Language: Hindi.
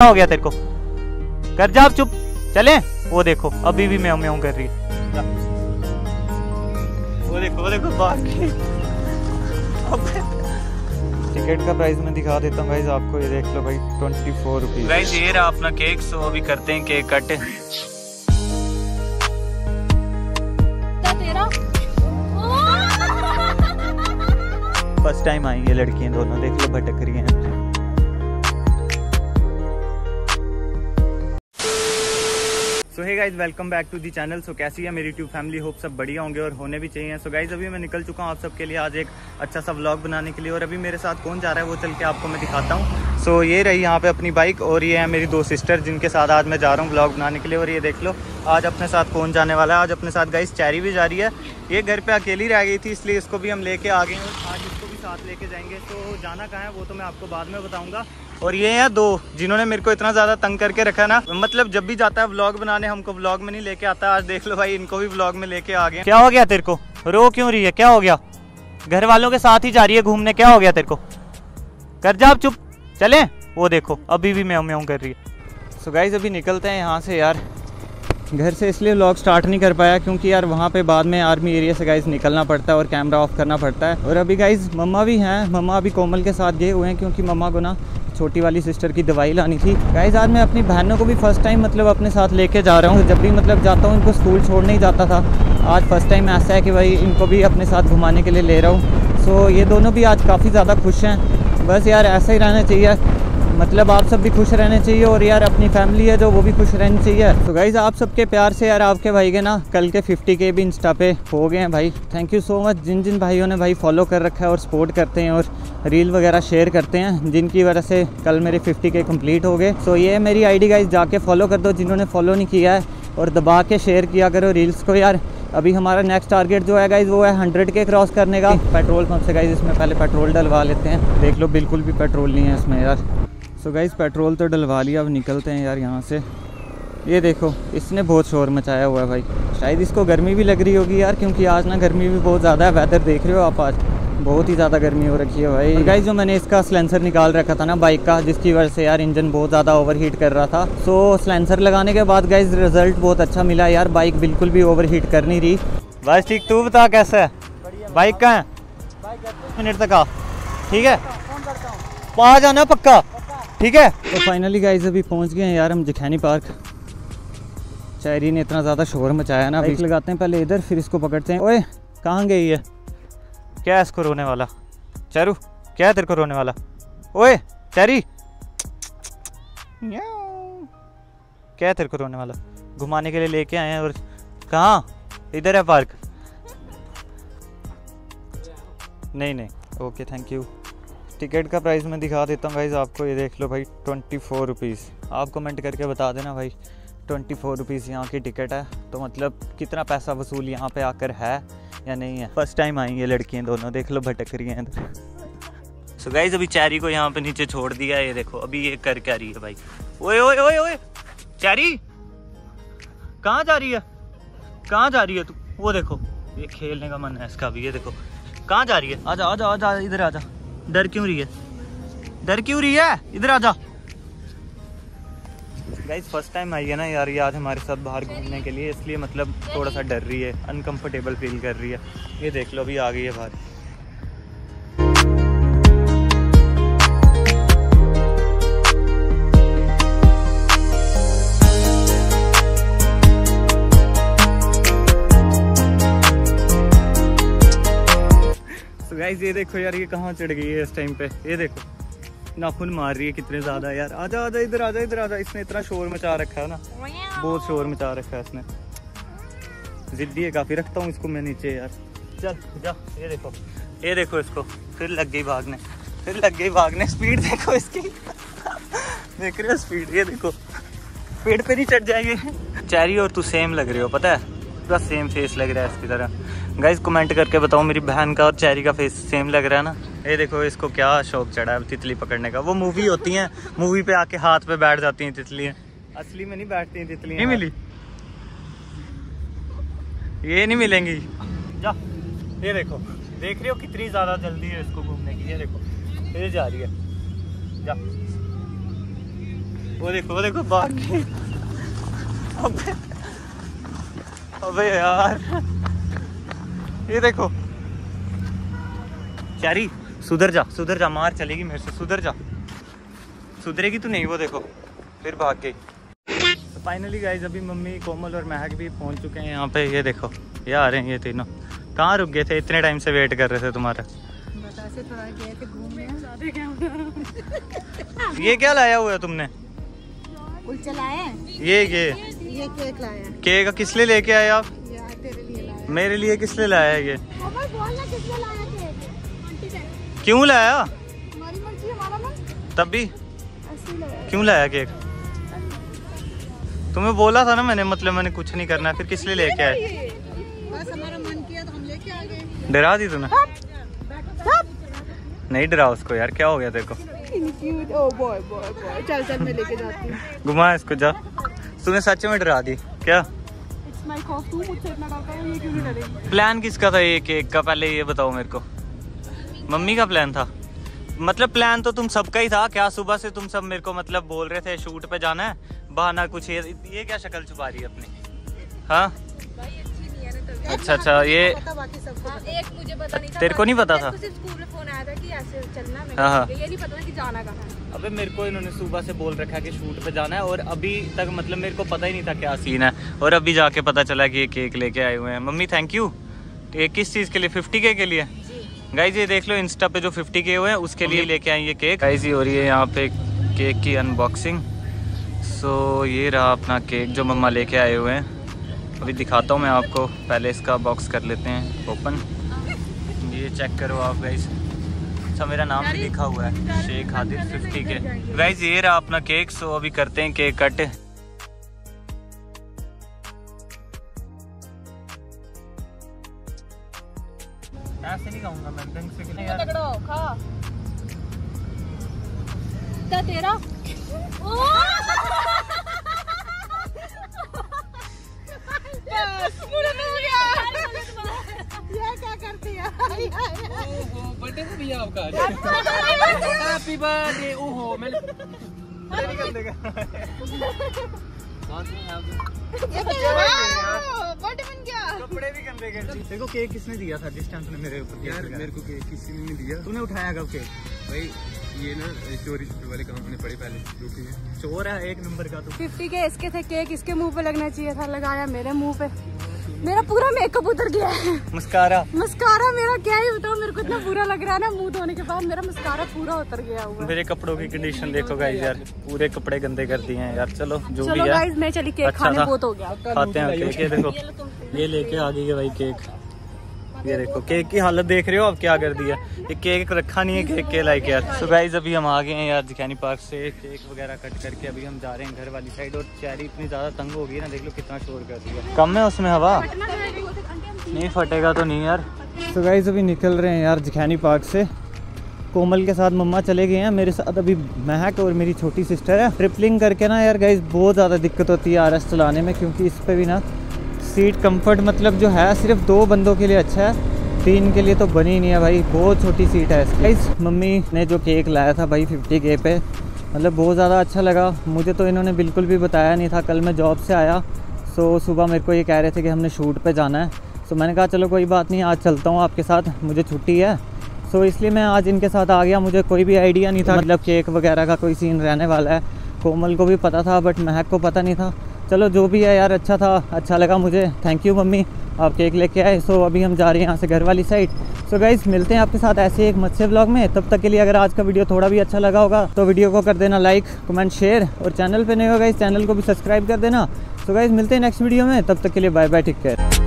हो गया तेरे को? कर जा आप चुप। चले? वो देखो अभी भी मैं म्याऊं कर रही। वो देखो वो देखो टिकट का प्राइस मैं दिखा देता हूँ गाइस आपको ये देख लो भाई ट्वेंटी फोर रुपीज़ गाइस ये रहा अपना केक सो अभी करते हैं केक कट क्या तेरा? फ़र्स्ट टाइम आई ये लड़कियाँ दोनों देख लो भटक रही हैं। So hey guys welcome back to the channel so कैसी है मेरी ट्यूब फैमिली होप सब बढ़िया होंगे और होने भी चाहिए। सो गाइज़ अभी मैं निकल चुका हूँ आप सबके लिए आज एक अच्छा सा व्लॉग बनाने के लिए। और अभी मेरे साथ कौन जा रहा है वो चल के आपको मैं दिखाता हूँ। सो so, ये रही यहाँ पे अपनी बाइक और ये है मेरी दो सिस्टर जिनके साथ आज मैं जा रहा हूँ ब्लॉग बनाने के लिए। और ये देख लो, आज अपने साथ कौन जाने वाला है। आज अपने साथ गाइज़ चैरी भी जा रही है। ये घर पर अकेली रह गई थी, इसलिए इसको भी हम लेके आ गए और आज इसको भी साथ लेके जाएँगे। तो जाना कहाँ है वो तो मैं आपको बाद में बताऊँगा। और ये हैं दो जिन्होंने मेरे को इतना ज़्यादा तंग करके रखा ना। मतलब जब भी जाता है व्लॉग बनाने हमको व्लॉग में नहीं लेके आता आज देख लो भाई इनको भी व्लॉग में लेके आ गए। क्या हो गया तेरे को? रो क्यों रही है? क्या हो गया? घर वालों के साथ ही जा रही है घूमने क्या हो गया तेरे को? कर जा आप चुप। चले? वो देखो अभी भी मैं म्याऊं कर रही है। सो गाइज़ अभी निकलते हैं यहाँ से यार। घर से इसलिए व्लॉग स्टार्ट नहीं कर पाया क्योंकि यार वहाँ पे बाद में आर्मी एरिया से गाइज़ निकलना पड़ता है और कैमरा ऑफ़ करना पड़ता है। और अभी गाइज़ मम्मा भी हैं। मम्मा अभी कोमल के साथ गए हुए हैं क्योंकि मम्मा को ना छोटी वाली सिस्टर की दवाई लानी थी। गाइज़ आज मैं अपनी बहनों को भी फ़र्स्ट टाइम मतलब अपने साथ लेके जा रहा हूँ। जब भी मतलब जाता हूँ, इनको स्कूल छोड़ने ही जाता था। आज फ़र्स्ट टाइम ऐसा है कि भाई इनको भी अपने साथ घुमाने के लिए ले रहा हूँ। सो ये दोनों भी आज काफ़ी ज़्यादा खुश हैं। बस यार, ऐसा ही रहना चाहिए। मतलब आप सब भी खुश रहने चाहिए और यार अपनी फैमिली है जो वो भी खुश रहनी चाहिए। तो गाइज़ आप सबके प्यार से यार आपके भाई के ना कल के 50 के भी इंस्टा पे हो गए हैं भाई। थैंक यू सो मच जिन जिन भाइयों ने भाई फॉलो कर रखा है और सपोर्ट करते हैं और रील वगैरह शेयर करते हैं, जिनकी वजह से कल मेरे 50 के कंप्लीट हो गए। सो ये मेरी आईडी गाइज़ जाके फॉलो कर दो। जिन्होंने फॉलो नहीं किया है और दबा के शेयर किया करो रील्स को यार। अभी हमारा नेक्स्ट टारगेट जो है गाइज़ वो है हंड्रेड के क्रॉस करने का। पेट्रोल पंप से गाइज़ इसमें पहले पेट्रोल डलवा लेते हैं। देख लो, बिल्कुल भी पेट्रोल नहीं है इसमें यार। सो गाइज़ पेट्रोल तो डलवा लिया अब निकलते हैं यार यहाँ से। ये देखो इसने बहुत शोर मचाया हुआ है भाई। शायद इसको गर्मी भी लग रही होगी यार क्योंकि आज ना गर्मी भी बहुत ज़्यादा है वेदर देख रहे हो आप आज? बहुत ही ज़्यादा गर्मी हो रखी है भाई। गाइज़ जो मैंने इसका सलेंसर निकाल रखा था ना बाइक का जिसकी वजह से यार इंजन बहुत ज़्यादा ओवर कर रहा था। सो सलेंसर लगाने के बाद गाइज़ रिज़ल्ट बहुत अच्छा मिला यार। बाइक बिल्कुल भी ओवर कर नहीं रही। बस ठीक तू बता कैसा है? बाइक का है? मिनट तक आ। ठीक है। आ जाना पक्का। ठीक है? तो फाइनली गाइज़ अभी पहुँच गए हैं यार हम जखैनी पार्क। शायरी ने इतना ज़्यादा शोर मचाया ना बाइक लगाते हैं पहले इधर फिर इसको पकड़ते हैं। ओए कहाँ गई है क्या इसको रोने वाला? चारू क्या तेरे को रोने वाला? ओए चैरी। क्या तेरे को रोने वाला? घुमाने के लिए लेके आए हैं और कहाँ? इधर है पार्क। नहीं नहीं ओके थैंक यू टिकट का प्राइस मैं दिखा देता हूँ गाइज़ आपको ये देख लो भाई ट्वेंटी फोर रुपीज़ आप कमेंट करके बता देना भाई ट्वेंटी फोर रुपीज़ यहाँ की टिकट है। तो मतलब कितना पैसा वसूल यहाँ पे आकर है या नहीं है? फ़र्स्ट टाइम आई ये लड़कियाँ दोनों, देख लो भटक रही हैं। सो गाइज़ अभी चैरी को यहाँ पे नीचे छोड़ दिया ये देखो, अभी ये कर क्या रही है भाई। ओए ओए ओए ओए, चैरी, कहाँ जा रही है? कहाँ जा रही है तू? वो देखो, ये खेलने का मन है इसका भी ये देखो। कहाँ जा रही है? आजा आजा आजा, इधर आजा। डर क्यों रही है? डर क्यों रही है? इधर आ जा। गाइस फ़र्स्ट टाइम आई है ना यार, ये आज हमारे साथ बाहर घूमने के लिए, इसलिए मतलब थोड़ा सा डर रही है अनकंफर्टेबल फील कर रही है। ये देख लो, अभी आ गई है बाहर। गाइस ये देखो यार, ये कहाँ चढ़ गई है इस टाइम पे? ये देखो। नाखून मार रही है कितने ज़्यादा यार। आजा आजा, इधर आजा इधर आजा। इसने इतना शोर मचा रखा है ना। बहुत शोर मचा रखा है इसने। जिद्दी है, काफ़ी रखता हूँ इसको मैं नीचे यार। चल, जा, ये देखो। ये देखो इसको। फिर लग गई भागने। फिर लग गई भागने। स्पीड देखो इसकी। देख रहे हो स्पीड ये देखो। पेड़ पे नहीं चढ़ जाएँगे। चैरी, और तू सेम लग रहे हो, पता है? पूरा सेम फेस लग रहा है इसकी तरह। गाइज़ कमेंट करके बताओ मेरी बहन का और चैरी का फेस सेम लग रहा है ना? ये देखो इसको क्या शौक चढ़ा है तितली पकड़ने का। वो मूवी होती है मूवी पे आके हाथ पे बैठ जाती हैं तितलियाँ। असली में नहीं बैठती हैं तितलियाँ। नहीं मिली। ये नहीं मिलेंगी। जा ये देखो देख रही हो कितनी ज़्यादा जल्दी है इसको घूमने की। ये देखो ये जा रही है। जा। वो देखो वो देखो बाकी। अबे अबे यार। ये देखो। चारी सुधर जा सुधर जा मार चलेगी मेरे से सुधर जा। सुधरेगी तो नहीं वो देखो फिर भाग गई तो फाइनली गाइज़ अभी मम्मी कोमल और महक भी पहुँच चुके हैं यहाँ पे ये देखो ये आ रहे हैं ये तीनों। कहाँ रुक गए थे? इतने टाइम से वेट कर रहे थे तुम्हारा। ये क्या लाया हुआ है तुमने? ये ये। ये केक लाया केक किस लिए लेके आए आप? मेरे लिए किस लिए लाया है। ये क्यों लाया? तब भी क्यों लाया केक? तुम्हें बोला था ना मैंने मतलब मैंने कुछ नहीं करना फिर किस लिए लेके आए? बस हमारा मन किया तो हम लेके आ गए। डरा दी तूने? नहीं डरा उसको यार क्या हो गया तेरे को? हूँ। घुमा इसको जा। तूने सच में डरा दी क्या? प्लान किसका था ये केक का पहले ये बताओ मेरे को। मम्मी का प्लान था? मतलब प्लान तो तुम सबका ही था, क्या सुबह से तुम सब मेरे को मतलब बोल रहे थे शूट पे जाना है, बहाना कुछ ये ये क्या शक्ल छुपा रही है अपनी? हाँ? अच्छा अच्छा ये पता बाकी सबको पता एक मुझे पता नहीं था तेरे को नहीं पता था? मेरे को सिर्फ़ स्कूल में फ़ोन आया था कि ऐसे चलना है हाँ। मैंने ये नहीं पता था कि जाना कहाँ अबे मेरे को इन्होंने सुबह से बोल रखा है कि शूट पे जाना है और अभी तक मतलब मेरे को पता ही नहीं था क्या सीन है। और अभी जाके पता चला कि ये केक लेके आए हुए हैं। मम्मी थैंक यू ये किस चीज़ के लिए? फिफ्टी के के लिए? गाइज़ ये देख लो इंस्टा पे जो फिफ्टी के हुए हैं उसके लिए लेके आए ये केक। गाइज़ ये हो रही है यहाँ पे केक की अनबॉक्सिंग सो ये रहा अपना केक जो मम्मा लेके आए हुए हैं। अभी दिखाता हूँ मैं आपको। पहले इसका बॉक्स कर लेते हैं। ओपन ये चेक करो आप गाइज़ अच्छा मेरा नाम भी लिखा हुआ है। शेख हादिर फिफ्टी के गाइज़ ये रहा अपना केक सो अभी करते हैं केक कट ऐसे नहीं खाऊँगा मैं ढंग से खिला यार। तगड़ा खा। क्या तेरा? बर्थडे को भी आपका हैप्पी बर्थडे ओहो मैं बर्थडे बन गया कपड़े भी गंदे कर देखो केक किसने दिया था जिस टाइम तूने मेरे ऊपर यार मेरे को के- किसी ने नहीं दिया तूने उठाया कब केक भाई ये ना चोरी वाले काम हमने पड़े पहले रुकी है चोर है एक नंबर का तू फिफ्टी के इसके थे केक इसके मुँह पे लगना चाहिए था लगाया मेरे मुँह पे मेरा पूरा मेकअप उतर गया है। मस्कारा। मस्कारा मेरा क्या ही बताओ मेरे को इतना बुरा लग रहा है ना मुँह धोने के बाद। मेरा मस्कारा पूरा उतर गया हुआ मेरे कपड़ों की कंडीशन देखो गाइस यार। पूरे कपड़े गंदे कर दिए हैं यार। चलो जो चलो भी है। गाइस मैं चली केक अच्छा खाने बहुत हो गया। खाते हैं केक देखो। ये लेके आ गई है भाई केक ये देखो केक की हालत देख रहे हो अब क्या कर दिया ये केक रखा नहीं है केक के लाइक यार सो गाइस अभी हम आ गए हैं यार जिखानी पार्क से केक वगैरह कट करके अभी हम जा रहे हैं घर वाली साइड और चेरी इतनी ज़्यादा तंग हो गई ना देख लो कितना शोर कर है कम है उसमें हवा नहीं फटेगा तो नहीं यार तो गाइस अभी निकल रहे हैं यार जिखानी पार्क से कोमल के साथ मम्मा चले गए हैं मेरे साथ अभी महक और मेरी छोटी सिस्टर है ट्रिपलिंग करके ना यार गाइस बहुत ज़्यादा दिक्कत होती है आर एस चलाने में क्योंकि इस पे भी ना सीट कंफर्ट मतलब जो है, सिर्फ़ दो बंदों के लिए अच्छा है। तीन के लिए तो बनी नहीं है भाई, बहुत छोटी सीट है इसकी। गाइस मम्मी ने जो केक लाया था भाई फिफ्टी के पे मतलब बहुत ज़्यादा अच्छा लगा। मुझे तो इन्होंने बिल्कुल भी बताया नहीं था, कल मैं जॉब से आया सो सुबह मेरे को ये कह रहे थे कि हमने शूट पे जाना है। सो मैंने कहा, चलो कोई बात नहीं, आज चलता हूँ आपके साथ, मुझे छुट्टी है। सो इसलिए मैं आज इनके साथ आ गया, मुझे कोई भी आइडिया नहीं था मतलब केक वगैरह का कोई सीन रहने वाला है। कोमल को भी पता था बट महक को पता नहीं था। चलो, जो भी है यार अच्छा था अच्छा लगा मुझे। Thank you mummy. आप केक लेके आए सो अभी हम जा रहे हैं यहाँ से घर वाली साइड सो गाइज़ मिलते हैं आपके साथ ऐसे एक मत्स्य ब्लॉग में। तब तक के लिए अगर आज का वीडियो थोड़ा भी अच्छा लगा होगा तो वीडियो को कर देना लाइक कमेंट शेयर और चैनल पर नहीं होगा इस चैनल को भी सब्सक्राइब कर देना। सो गाइज़ मिलते हैं नेक्स्ट वीडियो में। तब तक के लिए बाय बाय टेक केयर